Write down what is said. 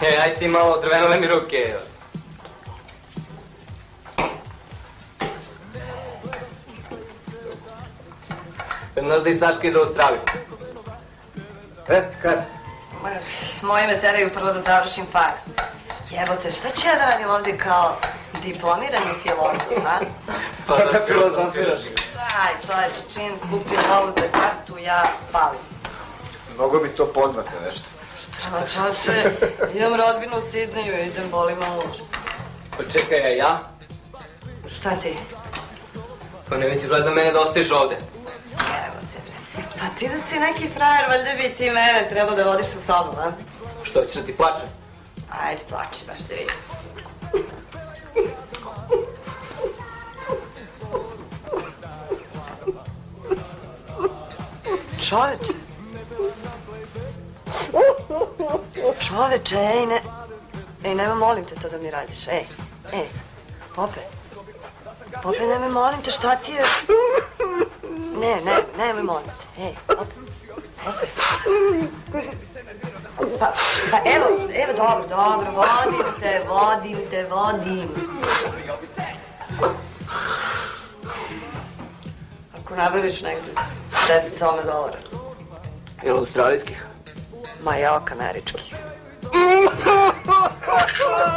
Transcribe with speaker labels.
Speaker 1: E, aj ti malo drvenule mi ruke. Znaš da i Saška ide u Australiju?
Speaker 2: E, kad?
Speaker 3: Moji me teraju prvo da završim faks. Jebote, šta ću ja da radim ovdje kao diplomirani filozof, a?
Speaker 2: Pa da filozofiraš.
Speaker 3: Aj, čovječe, čim skupim lovu za kartu, ja palim.
Speaker 2: Mogu bi to pozvati nešto.
Speaker 3: Čovječe, idem rodbinu u Sidneju, idem bolima muž.
Speaker 1: Pa čekaj, a ja?
Speaker 3: Šta ti?
Speaker 1: Pa ne misliš da mene da ostaješ ovde?
Speaker 3: Jebote, bre. Pa ti da si neki frajer, valjda bi ti mene trebao da vodiš sa sobom, a?
Speaker 1: Što, ćeš da ti plačem?
Speaker 3: Ajde, plači, baš da vidim. Čoveče. Čoveče, ej, ne... Ej, nema, molim te to da mi radiš, ej, ej, Pope. Pope, nemoj, molim te, šta ti je? Ne, ne, nemoj, molim te, ej, Pope. Pope. Pa, pa evo, evo, dobro, dobro, vodim te, vodim te, vodim. Ako nabaviš negdje 10 soma dolara.
Speaker 1: Jel australijskih?
Speaker 3: Ma jok američkih.